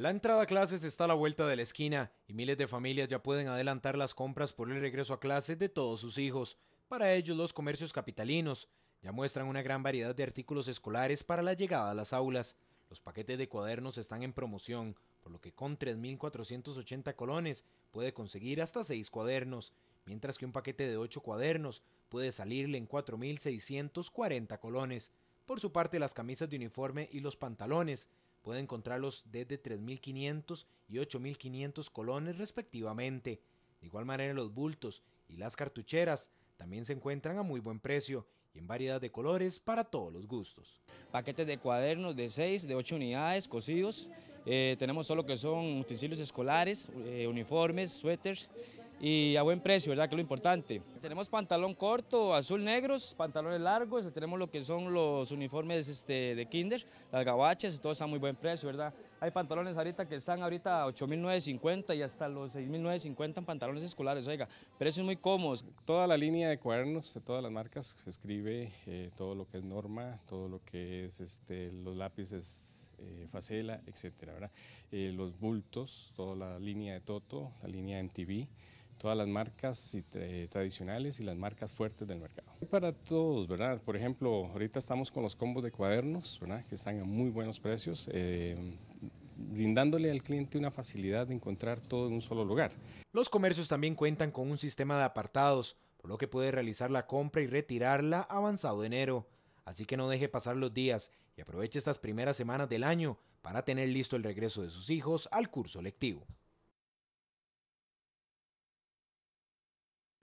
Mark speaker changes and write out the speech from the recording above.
Speaker 1: La entrada a clases está a la vuelta de la esquina y miles de familias ya pueden adelantar las compras por el regreso a clases de todos sus hijos. Para ellos, los comercios capitalinos ya muestran una gran variedad de artículos escolares para la llegada a las aulas. Los paquetes de cuadernos están en promoción, por lo que con 3.480 colones puede conseguir hasta 6 cuadernos, mientras que un paquete de 8 cuadernos puede salirle en 4.640 colones. Por su parte, las camisas de uniforme y los pantalones pueden encontrarlos desde 3.500 y 8.500 colones respectivamente. De igual manera, los bultos y las cartucheras también se encuentran a muy buen precio y en variedad de colores para todos los gustos.
Speaker 2: Paquetes de cuadernos de 6, de 8 unidades, cosidos. Eh, tenemos todo lo que son utensilios escolares, eh, uniformes, suéteres y a buen precio, ¿verdad? Que es lo importante. Tenemos pantalón corto, azul negros, pantalones largos, tenemos lo que son los uniformes este, de kinder, las gabachas, todo está a muy buen precio, ¿verdad? Hay pantalones ahorita que están ahorita a 8.950 y hasta los 6.950 en pantalones escolares, oiga, precios muy cómodos.
Speaker 3: Toda la línea de cuadernos de todas las marcas se escribe eh, todo lo que es norma, todo lo que es este, los lápices eh, Facela, etcétera, ¿verdad? Eh, los bultos, toda la línea de Toto, la línea MTV, todas las marcas tradicionales y las marcas fuertes del mercado. Para todos, ¿verdad? Por ejemplo, ahorita estamos con los combos de cuadernos, ¿verdad? Que están a muy buenos precios, eh, brindándole al cliente una facilidad de encontrar todo en un solo lugar.
Speaker 1: Los comercios también cuentan con un sistema de apartados, por lo que puede realizar la compra y retirarla avanzado enero. Así que no deje pasar los días y aproveche estas primeras semanas del año para tener listo el regreso de sus hijos al curso lectivo.